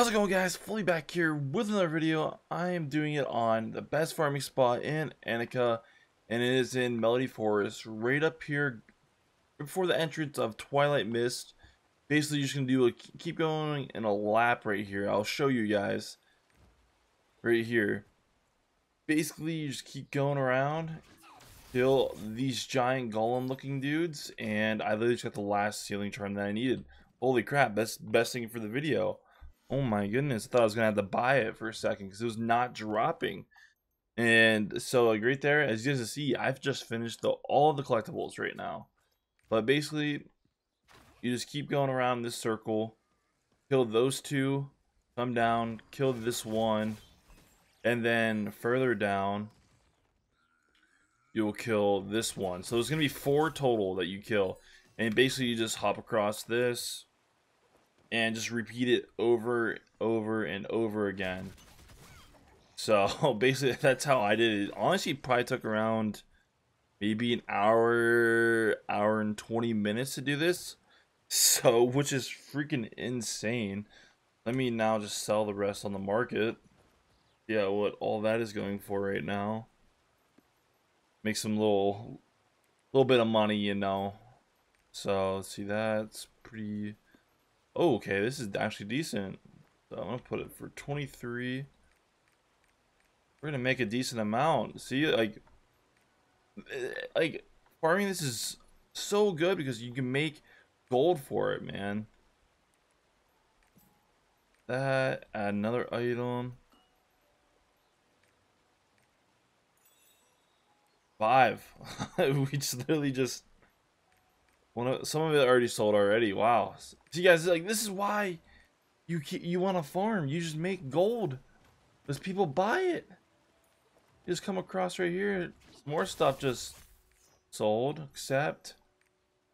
How's it going guys? Foley back here with another video. I am doing it on the best farming spot in Anikka and it is in Melody Forest right up here before the entrance of Twilight Mist. Basically you're just going to do a keep going in a lap right here. I'll show you guys right here. Basically you just keep going around kill these giant golem looking dudes and I literally just got the last ceiling charm that I needed. Holy crap, that's best thing for the video. Oh my goodness, I thought I was gonna have to buy it for a second because it was not dropping. And so like right there, as you guys see, I've just finished the, all the collectibles right now. But basically, you just keep going around this circle, kill those two, come down, kill this one, and then further down, you will kill this one. So there's gonna be four total that you kill. And basically you just hop across this, and just repeat it over, over, and over again. So basically, that's how I did it. Honestly, probably took around maybe an hour, hour and 20 minutes to do this. So, which is freaking insane. Let me now just sell the rest on the market. Yeah, what all that is going for right now. Make some little, little bit of money, you know. So, see, that's pretty Oh, okay, this is actually decent. So I'm gonna put it for 23. We're gonna make a decent amount. See, like, eh, like farming this is so good because you can make gold for it, man. That add another item. Five. we just literally just one of some of it already sold already. Wow. See, guys, like this is why you you want to farm. You just make gold, because people buy it. You just come across right here. More stuff just sold. Except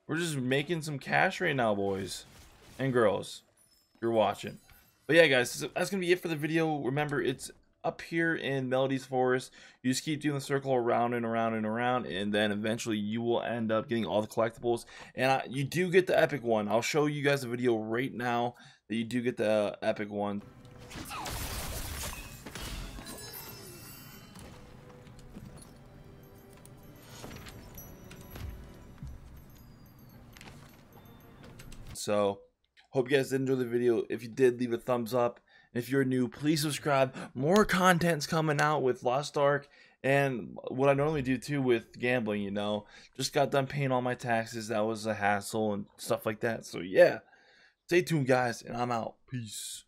we're just making some cash right now, boys and girls. You're watching. But yeah, guys, that's gonna be it for the video. Remember, it's up here in Melody's Forest. You just keep doing the circle around and around and around, and then eventually you will end up getting all the collectibles. And I, you do get the epic one. I'll show you guys a video right now that you do get the epic one. So, hope you guys did enjoy the video. If you did, leave a thumbs up. If you're new, please subscribe. More content's coming out with Lost Ark and what I normally do too with gambling, you know. Just got done paying all my taxes. That was a hassle and stuff like that. So yeah. Stay tuned guys and I'm out. Peace.